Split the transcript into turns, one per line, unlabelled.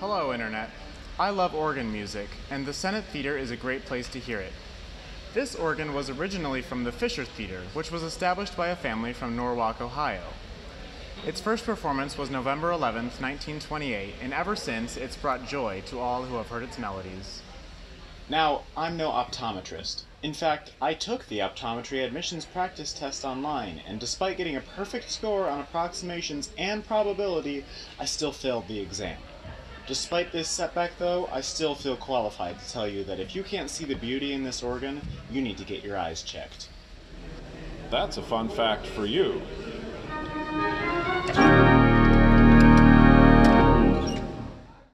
Hello, Internet. I love organ music, and the Senate Theater is a great place to hear it. This organ was originally from the Fisher Theater, which was established by a family from Norwalk, Ohio. Its first performance was November 11, 1928, and ever since it's brought joy to all who have heard its melodies.
Now, I'm no optometrist. In fact, I took the optometry admissions practice test online, and despite getting a perfect score on approximations and probability, I still failed the exam. Despite this setback, though, I still feel qualified to tell you that if you can't see the beauty in this organ, you need to get your eyes checked.
That's a fun fact for you.